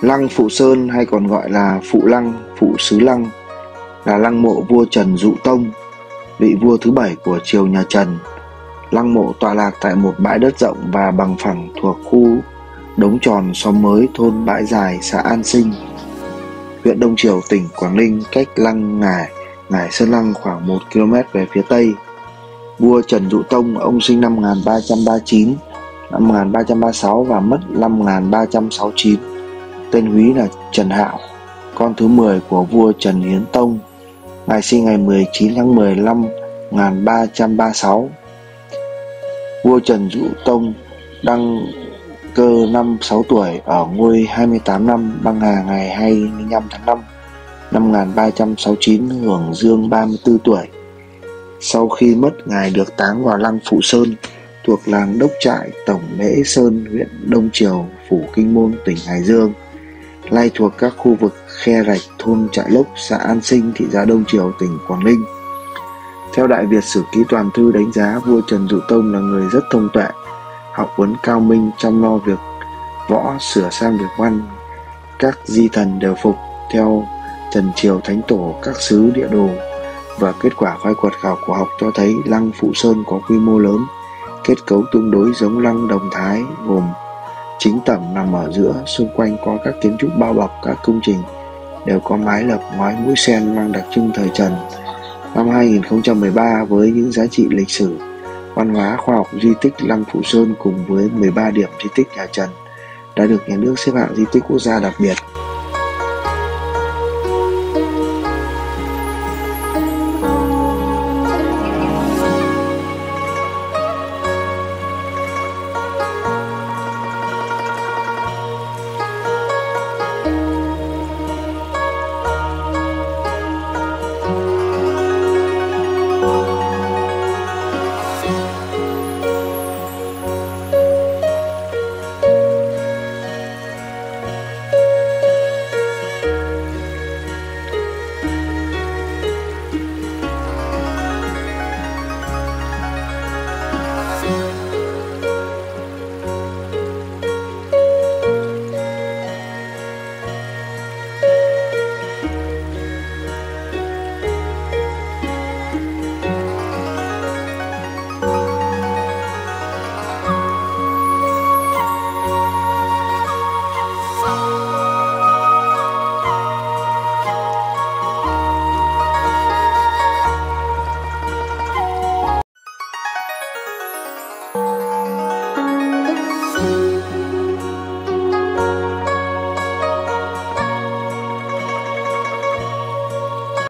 Lăng Phụ Sơn hay còn gọi là Phụ Lăng, Phụ Sứ Lăng là lăng mộ vua Trần Dụ Tông, vị vua thứ bảy của triều nhà Trần. Lăng mộ tọa lạc tại một bãi đất rộng và bằng phẳng thuộc khu Đống Tròn xóm mới thôn Bãi Dài xã An Sinh, huyện Đông Triều tỉnh Quảng Ninh cách lăng Ngải, Ngải Sơn Lăng khoảng 1 km về phía tây. Vua Trần Dụ Tông ông sinh năm 1339, năm 1336 và mất năm 1369. Tên húy là Trần Hạo, con thứ 10 của vua Trần Hiến Tông. Ngài sinh ngày 19 tháng 10 năm 1336. Vua Trần Dụ Tông đăng cơ năm 6 tuổi ở ngôi 28 năm băng hà ngày 25 tháng 5 năm 1369 hưởng dương 34 tuổi. Sau khi mất ngài được táng vào lăng Phụ Sơn thuộc làng Đốc Trại Tổng Mễ Sơn huyện Đông Triều Phủ Kinh Môn tỉnh Hải Dương lai thuộc các khu vực khe rạch thôn Trại Lốc xã An Sinh thị xã Đông Triều tỉnh Quảng Ninh. Theo Đại Việt Sử Ký Toàn Thư đánh giá vua Trần Dụ Tông là người rất thông tuệ, học vấn cao minh chăm lo việc võ sửa sang việc văn các di thần đều phục theo trần triều thánh tổ các sứ địa đồ và kết quả khai quật khảo cổ học cho thấy lăng phụ sơn có quy mô lớn kết cấu tương đối giống lăng đồng thái gồm chính tầng nằm ở giữa, xung quanh có các kiến trúc bao bọc các công trình, đều có mái lập ngói, mũi sen mang đặc trưng thời Trần. Năm 2013 với những giá trị lịch sử, văn hóa, khoa học di tích Lăng phủ Sơn cùng với 13 điểm di tích nhà Trần, đã được nhà nước xếp hạng di tích quốc gia đặc biệt